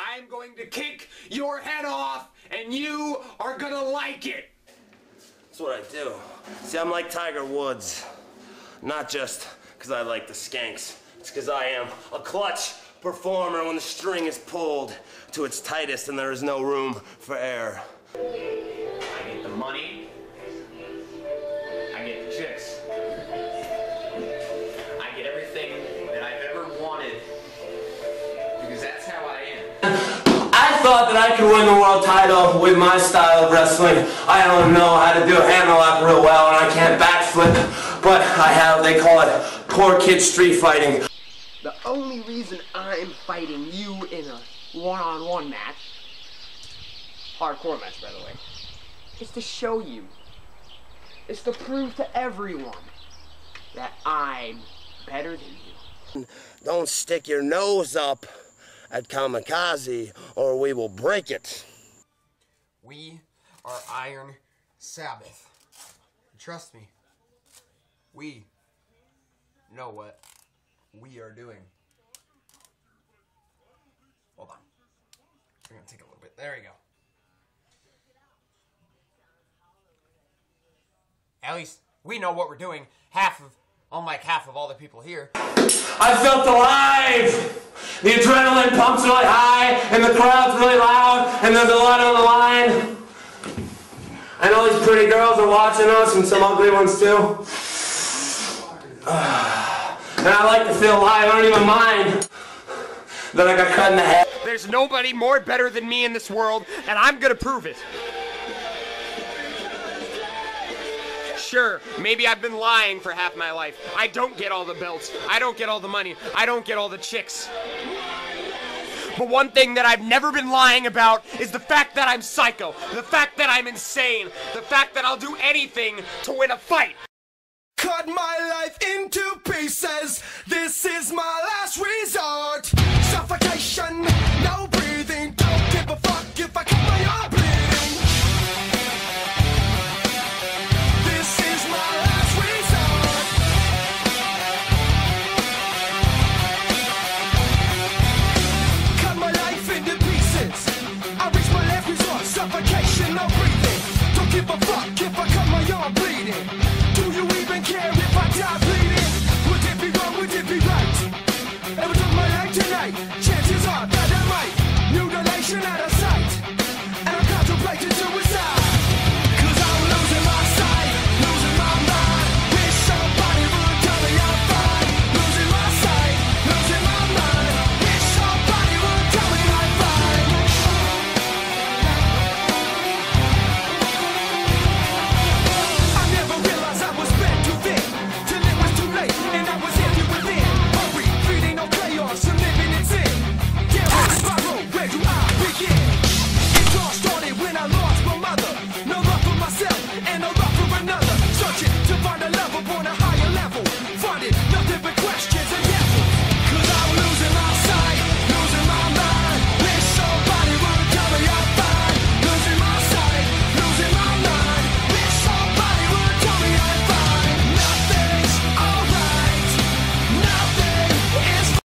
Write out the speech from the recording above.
I'm going to kick your head off, and you are gonna like it. That's what I do. See, I'm like Tiger Woods. Not just because I like the skanks. It's because I am a clutch performer when the string is pulled to its tightest and there is no room for air. I get the money. Thought that I could win the world title with my style of wrestling. I don't know how to do a handle lock real well and I can't backflip, but I have, they call it poor kid street fighting. The only reason I'm fighting you in a one-on-one match, hardcore match by the way, is to show you, is to prove to everyone that I'm better than you. Don't stick your nose up at Kamikaze or we will break it. We are Iron Sabbath. Trust me, we know what we are doing. Hold on. We're gonna take a little bit. There we go. At least we know what we're doing. Half of, unlike half of all the people here. I felt alive! The adrenaline pumps really high, and the crowd's really loud, and there's a lot on the line. I know these pretty girls are watching us, and some ugly ones too. And I like to feel alive, I don't even mind that I got cut in the head. There's nobody more better than me in this world, and I'm gonna prove it. Sure, maybe I've been lying for half my life. I don't get all the belts. I don't get all the money. I don't get all the chicks. But one thing that I've never been lying about is the fact that I'm psycho. The fact that I'm insane. The fact that I'll do anything to win a fight. cut my life into pieces. This is my. Suffocation